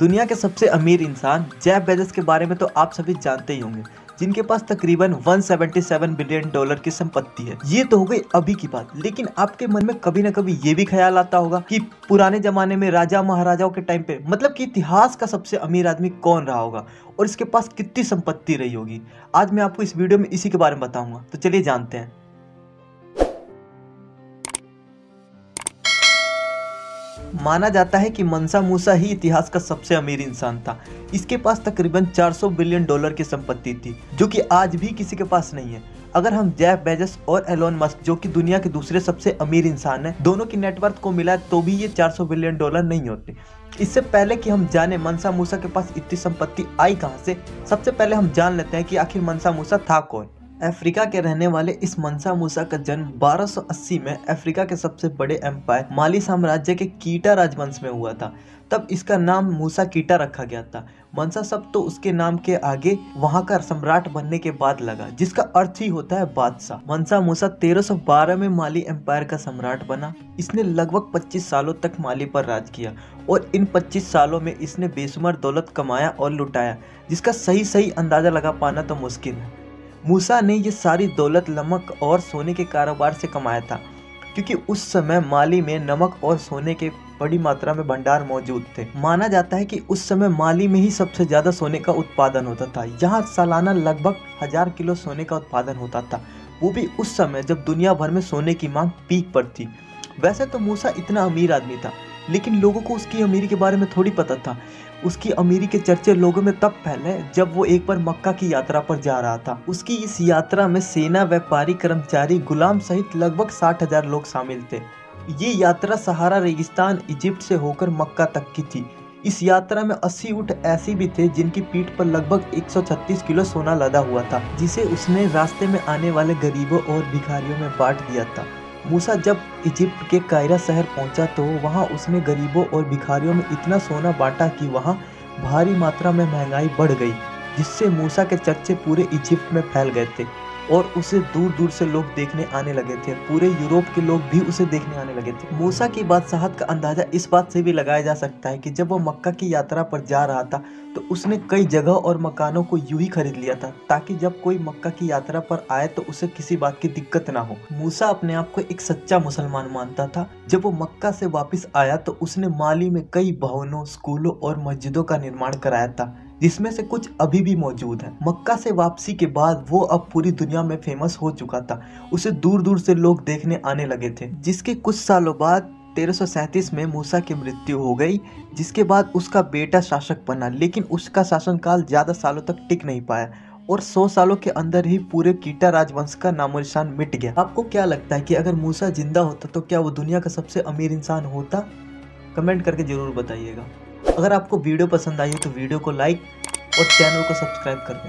दुनिया के सबसे अमीर इंसान जेफ बेजस के बारे में तो आप सभी जानते ही होंगे, जिनके पास तकरीबन 177 बिलियन डॉलर की संपत्ति है। ये तो हो गई अभी की बात, लेकिन आपके मन में कभी ना कभी ये भी ख्याल आता होगा कि पुराने जमाने में राजा महाराजाओं के टाइम पे मतलब कि इतिहास का सबसे अमीर आदमी कौन रहा होगा और इसके पास कितनी संपत्ति रही होगी। आज मैं आपको इस वीडियो में इसी के बारे में बताऊँगा तो चलिए जानते हैं। माना जाता है कि मनसा मूसा ही इतिहास का सबसे अमीर इंसान था। इसके पास तकरीबन 400 बिलियन डॉलर की संपत्ति थी, जो कि आज भी किसी के पास नहीं है। अगर हम जैफ बेजस और एलोन मस्क, जो कि दुनिया के दूसरे सबसे अमीर इंसान हैं, दोनों की नेटवर्थ को मिला तो भी ये 400 बिलियन डॉलर नहीं होते। इससे पहले कि हम जाने मनसा मूसा के पास इतनी संपत्ति आई कहाँ से, सबसे पहले हम जान लेते हैं कि आखिर मनसा मूसा था कौन। अफ्रीका के रहने वाले इस मनसा मूसा का जन्म 1280 में अफ्रीका के सबसे बड़े एम्पायर माली साम्राज्य के कीटा राजवंश में हुआ था। तब इसका नाम मूसा कीटा रखा गया था। मनसा सब तो उसके नाम के आगे वहाँ का सम्राट बनने के बाद लगा, जिसका अर्थ ही होता है बादशाह। मनसा मूसा 1312 में माली एम्पायर का सम्राट बना। इसने लगभग 25 सालों तक माली पर राज किया और इन 25 सालों में इसने बेशुमार दौलत कमाया और लुटाया, जिसका सही सही अंदाज़ा लगा पाना तो मुश्किल है। मूसा ने ये सारी दौलत, नमक और सोने के कारोबार से कमाया था, क्योंकि उस समय माली में नमक और सोने के बड़ी मात्रा में भंडार मौजूद थे। माना जाता है कि उस समय माली में ही सबसे ज़्यादा सोने का उत्पादन होता था। यहाँ सालाना लगभग हज़ार किलो सोने का उत्पादन होता था। वो भी उस समय जब दुनिया भर में सोने की मांग पीक पर थी। वैसे तो मूसा इतना अमीर आदमी था लेकिन लोगों को उसकी अमीरी के बारे में थोड़ी पता था। उसकी अमीरी के चर्चे लोगों में तब फैले जब वो एक बार मक्का की यात्रा पर जा रहा था। उसकी इस यात्रा में सेना, व्यापारी, कर्मचारी, गुलाम सहित लगभग साठ हज़ार लोग शामिल थे। ये यात्रा सहारा रेगिस्तान, इजिप्ट से होकर मक्का तक की थी। इस यात्रा में 80 ऊँट ऐसी भी थे जिनकी पीठ पर लगभग 136 किलो सोना लदा हुआ था, जिसे उसने रास्ते में आने वाले गरीबों और भिखारियों में बांट दिया था। मूसा जब इजिप्ट के कायरा शहर पहुँचा तो वहाँ उसने गरीबों और भिखारियों में इतना सोना बांटा कि वहाँ भारी मात्रा में महँगाई बढ़ गई, जिससे मूसा के चर्चे पूरे इजिप्ट में फैल गए थे। और उसे दूर दूर से लोग देखने आने लगे थे। पूरे यूरोप के लोग भी उसे देखने आने लगे थे। मूसा की बादशाहत का अंदाज़ा इस बात से भी लगाया जा सकता है कि जब वो मक्का की यात्रा पर जा रहा था तो उसने कई जगह और मकानों को यूँ ही खरीद लिया था, ताकि जब कोई मक्का की यात्रा पर आए तो उसे किसी बात की दिक्कत ना हो। मूसा अपने आप को एक सच्चा मुसलमान मानता था। जब वो मक्का से वापस आया तो उसने माली में कई भवनों, स्कूलों और मस्जिदों का निर्माण कराया था। जिसमें से कुछ अभी भी मौजूद है। मक्का से वापसी के बाद वो अब पूरी दुनिया में फ़ेमस हो चुका था। उसे दूर दूर से लोग देखने आने लगे थे, जिसके कुछ सालों बाद तेरह में मूसा की मृत्यु हो गई, जिसके बाद उसका बेटा शासक बना, लेकिन उसका शासनकाल ज़्यादा सालों तक टिक नहीं पाया और 100 सालों के अंदर ही पूरे कीटा राजवंश का नामो निशान मिट गया। आपको क्या लगता है कि अगर मूसा ज़िंदा होता तो क्या वो दुनिया का सबसे अमीर इंसान होता? कमेंट करके ज़रूर बताइएगा। अगर आपको वीडियो पसंद आई हो तो वीडियो को लाइक और चैनल को सब्सक्राइब कर दें।